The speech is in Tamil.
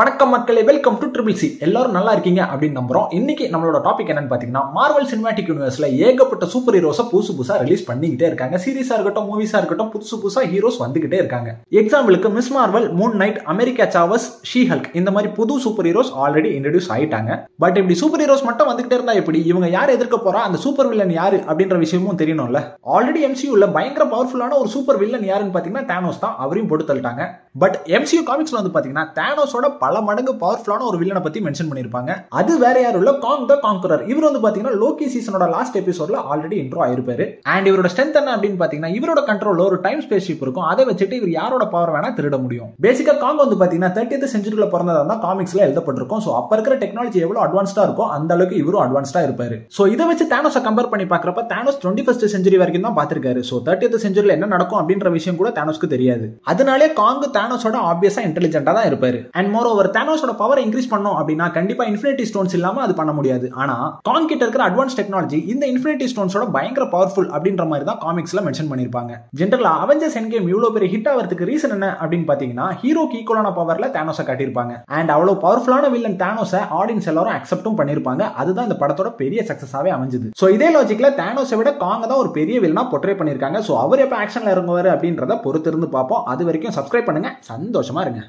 வணக்கம் மக்களே வெல்கம் டு ட்ரிபிள் சி எல்லாரும் நல்லா இருக்கீங்க அப்படின்னு நம்புறோம். இன்னைக்கு நம்மளோட டாபிக் என்னன்னு பாத்தீங்கன்னா மார்வல் சினிமாட்டிக் யூனிவர்ஸ்ல ஏகப்பட்ட சூப்பர் ஹீரோஸை புதுசு புதுசா ரிலீஸ் பண்ணிக்கிட்டே இருக்காங்க. சீரீஸா இருக்கட்டும் மூவிஸா இருக்கட்டும் புதுசு புதுசா ஹீரோஸ் வந்துகிட்டே இருக்காங்க. எக்ஸாம்பிளுக்கு Ms Marvel Moon Knight America Chavez She Hulk இந்த மாதிரி புது சூப்பர் ஹீரோஸ் ஆல்ரெடி இன்ட்ரடியூஸ் ஆயிட்டாங்க. பட் இப்படி சூப்பர் ஹீரோஸ் மட்டும் வந்துகிட்டே இருந்தா எப்படி? இவங்க யார் எதிர்க்க போறா? அந்த சூப்பர் வில்லன் யாரு? அப்படின்ற விஷயமும் தெரியணும்ல. ஆல்ரெடி எம்சியூல பயங்கர பவர்ஃபுல்லான ஒரு சூப்பர் வில்லன் யாருன்னு பாத்தீங்கன்னா தேனோஸ் தான். அவரையும் போட்டு தள்ளிட்டாங்க. பட் எம்சியூ காமிக்ஸ்ல வந்து பாத்தீங்கன்னா தேனோஸோட பல மடங்கு பவர்ஃபுல்லான ஒரு வில்லனை பத்தி மென்ஷன் பண்ணிருப்பாங்க. அது வேற யாரும் இல்ல காங் த காங்கரர் இவர் வந்து பாத்தீங்கன்னா லோகி சீசனோட லாஸ்ட் எபிசோட்ல ஆல்ரெடி இன்ட்ரோ ஆயிருப்பாரு. அண்ட் இவரோட ஸ்ட்ரென்த் என்ன அப்படின்னு பாத்தீங்கன்னா இவரோட கண்ட்ரோல்ல ஒரு டைம் ஸ்பேஸ் ஷிப் இருக்கும். அதை வச்சுட்டு இவர் யாரோட பவர் வேணா திருட முடியும். பேசிக்கா காங் வந்து பாத்தீங்கன்னா தேர்ட்டி செஞ்சுரியில பிறந்ததா தான் காமிக்ஸ்ல எழுதப்பட்டிருக்கும். ஸோ அப்ப இருக்கிற டெக்னாலஜி எவ்வளவு அட்வான்ஸ்டா இருக்கோ அந்த அளவுக்கு இவரும் அட்வான்ஸ்டா இருப்பாரு. ஸோ இதை வச்சு தேனோஸை கம்பேர் பண்ணி பாக்குறப்ப தேனோஸ் டுவெண்ட்டி ஃபர்ஸ்ட் செஞ்சுரி வரைக்கும் தான் பாத்திருக்காரு. ஸோ தேர்ட்டி செஞ்சுரியில் என்ன நடக்கும் அப்படின்ற விஷயம் கூட தேனோஸ்க்கு தெரியாது. அதனாலே காங் தேனோஸோட ஆப்வியஸா இன்டெலிஜென்டா தான் இருப்பாரு. அண்ட் மோர் அவர் தேனோஸோட பவரை இன்க்ரீஸ் பண்ணோம் அப்படின்னா கண்டிப்பா இன்ஃபினிட்டி ஸ்டோன்ஸ் இல்லாம அது பண்ண முடியாது. ஆனா காங் கிட்ட இருக்கிற அட்வான்ஸ் டெக்னாலஜி இந்த இன்ஃபினிட்டி ஸ்டோன்ஸோட பயங்கர பவர்ஃபுல் அப்படின்ற மாதிரி தான் காமிக்ஸ்ல மென்ஷன் பண்ணிருப்பாங்க. ஜென்ரலா அவெஞ்சர்ஸ் என் கேம் இவ்வளவு பெரிய ஹிட் ஆகிறதுக்கு ரீசன் என்ன அப்படின்னு பாத்தீங்கன்னா ஹீரோக்கு ஈக்குவலான பவர்ல தேனோஸை காட்டியிருப்பாங்க. அண்ட் அவ்வளவு பவர்ஃபுல்லான வில்லன் தேனோஸை ஆடியன்ஸ் எல்லாரும் அக்செப்டும் பண்ணிருப்பாங்க. அதுதான் இந்த படத்தோட பெரிய சக்சஸாவே அமைஞ்சது. ஸோ இதே லாஜிக்ல தேனோஸை விட காங்க தான் ஒரு பெரிய வில்லனா பொட்ரே பண்ணிருக்காங்க. ஸோ அவர் எப்போ ஆக்ஷன்ல இறங்குவாரு அப்படின்றத பொறுத்திருந்து பார்ப்போம். அது வரைக்கும் சப்ஸ்கிரைப் பண்ணுங்க. சந்தோஷமா இருங்க.